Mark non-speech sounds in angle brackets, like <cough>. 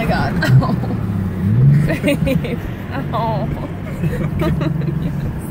<laughs> <laughs> Oh. Faith. Oh. yes.